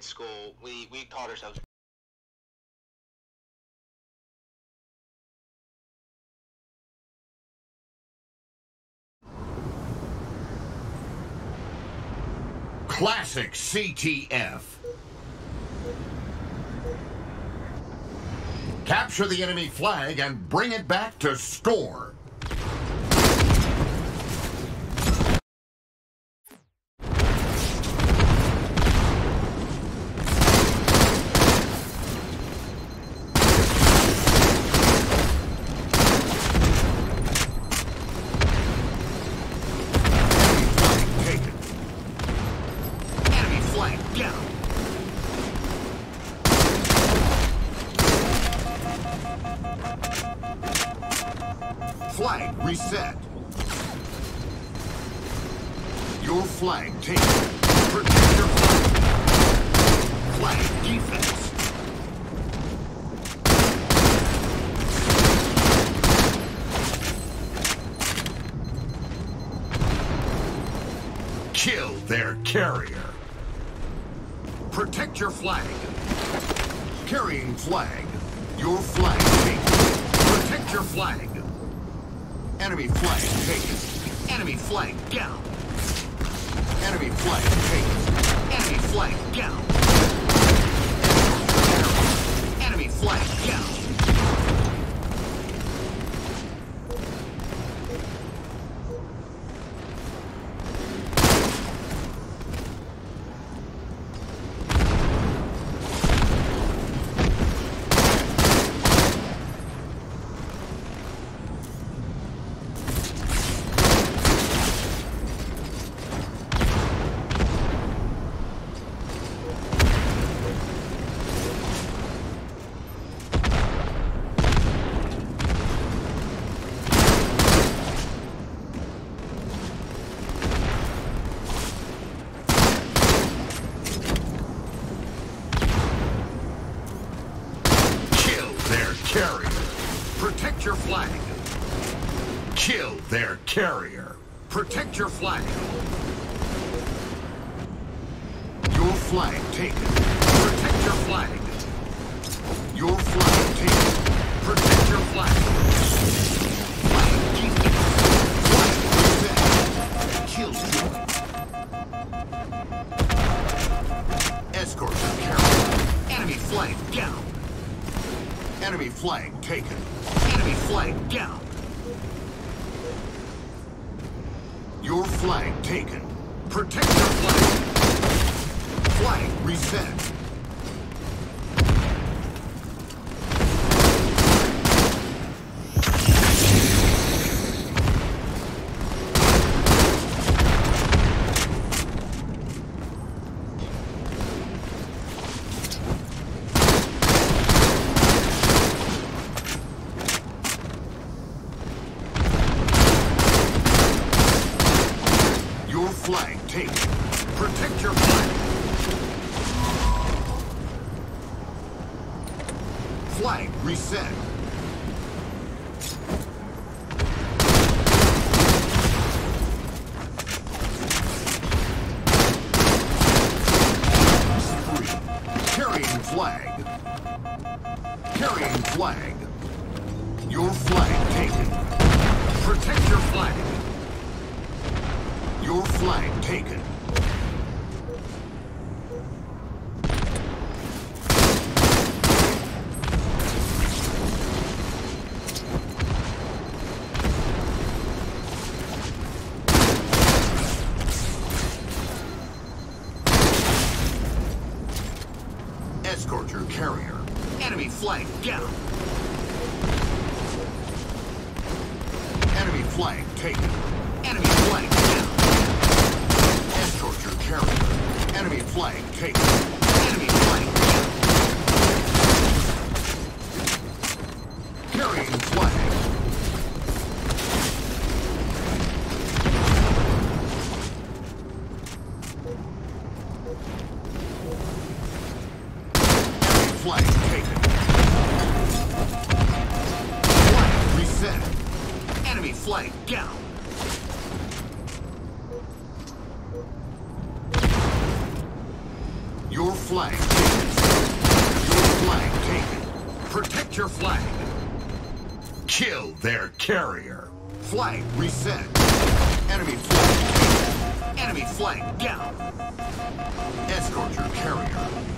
med school, we, we taught ourselves Classic CTF. Capture the enemy flag and bring it back to score. Flag taken. Protect your flag. Flag defense. Kill their carrier. Protect your flag. Carrying flag. Your flag taken. Protect your flag. Enemy flag taken. Enemy flag down. Enemy flag taken. Enemy flag down. Enemy flag down. Kill their carrier. Protect your flag. Kill their carrier. Protect your flag. Your flag taken. Protect your flag. Your flag taken. Protect your flag. Flag defense. Flag. Kill. Escort carrier. Enemy flag down. Enemy flag taken. Enemy flag down. Your flag taken. Protect your flag. Flag reset. Your flag taken. Protect your flag. Flag reset. Flag taken. Escort your carrier. Enemy flag down. Enemy flag taken. Enemy flag down. Escort your carrier. Enemy flag taken. Enemy flag. Carrying flag. Enemy taken. Flag reset. Enemy flag down. Flag taken. Your flag taken. Protect your flag. Kill their carrier. Flag reset. Enemy flag. Enemy flag down. Escort your carrier.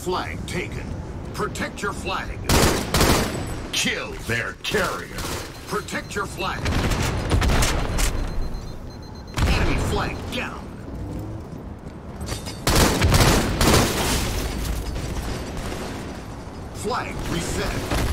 Flag taken. Protect your flag. Kill their carrier. Protect your flag. Enemy flag down. Flag reset.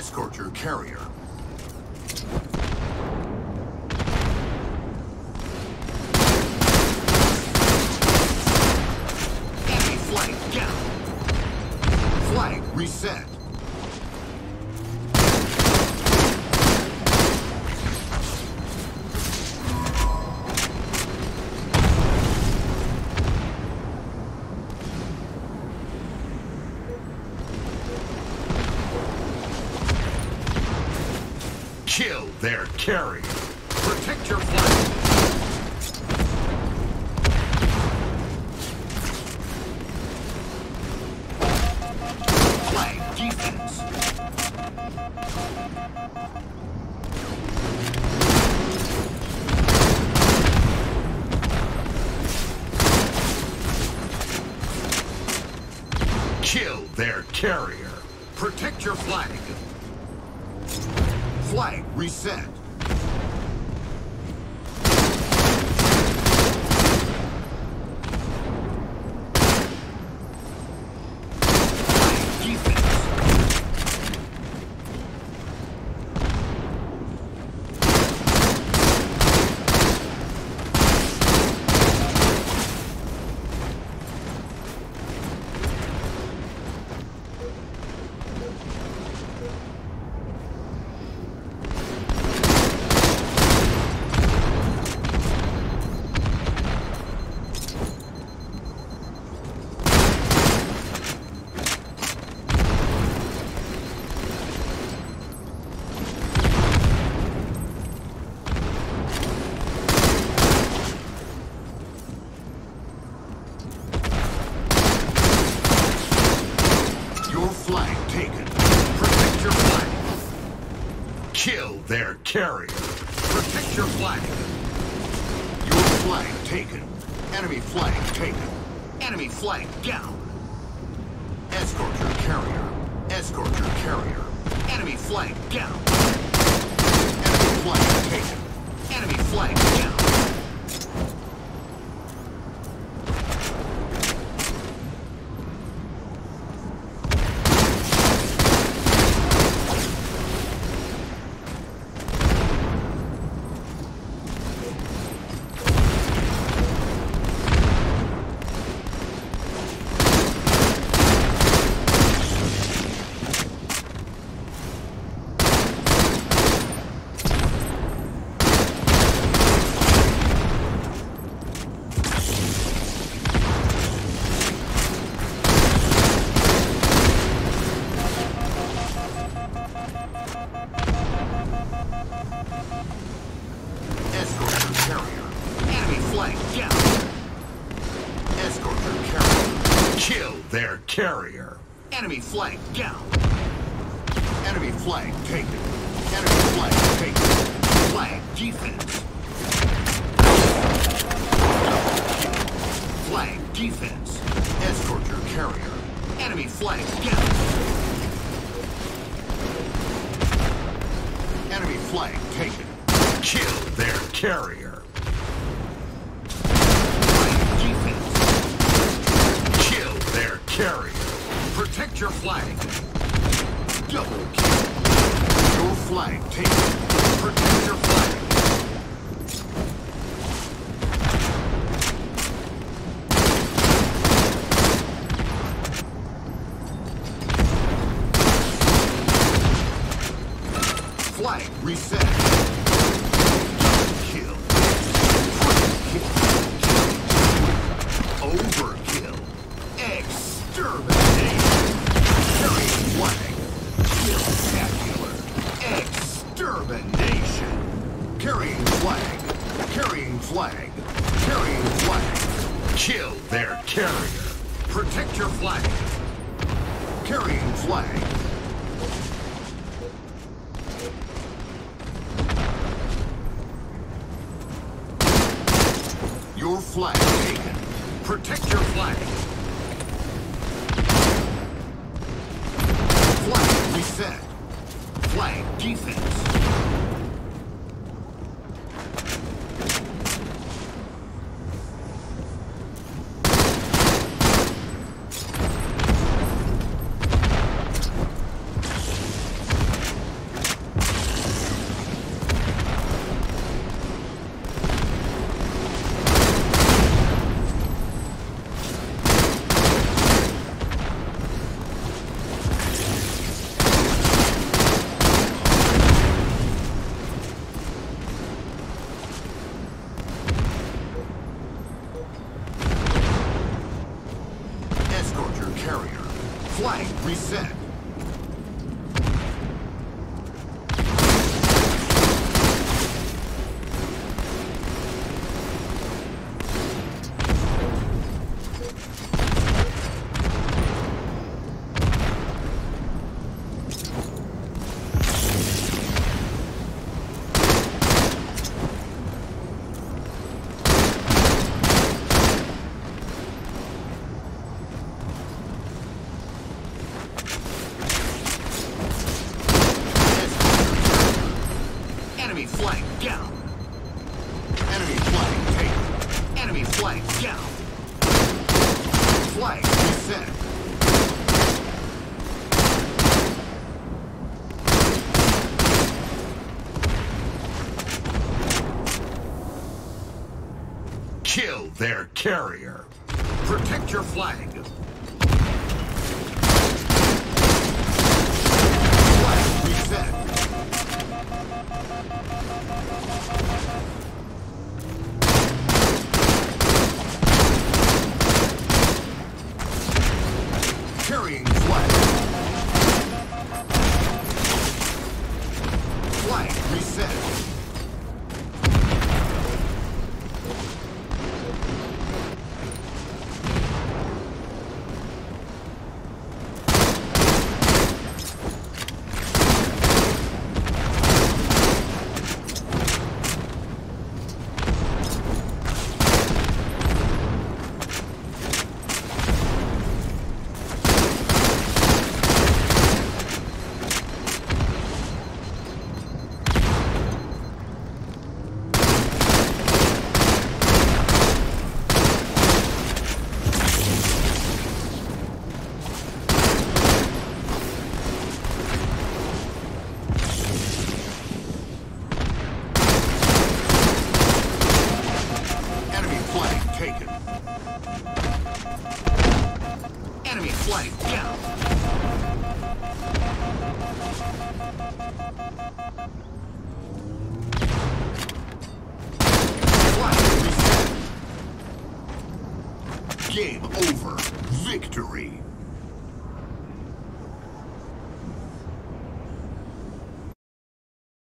Escort your carrier. Carrier. Protect your flag. Flag defense. Kill their carrier. Protect your flag. Flag reset. Flag defense. Your flag taken. Protect your flag. Kill their carrier. Protect your flag. Your flag taken. Enemy flag taken. Enemy flag down. Escort your carrier. Escort your carrier. Enemy flag down. Enemy flag taken. Enemy flag down. Carrier. Enemy flag down. Enemy flag taken. Enemy flag taken. Flag defense. Flag defense. Escort your carrier. Enemy flag down. Enemy flag taken. Kill their carrier. Flag defense. Kill carrier. Protect your flag. Double kill. Your flag taken. Protect your. Flag Protect your flag. Flag reset. Flag defense. Kill their carrier. Protect your. Flag Enemy flag down.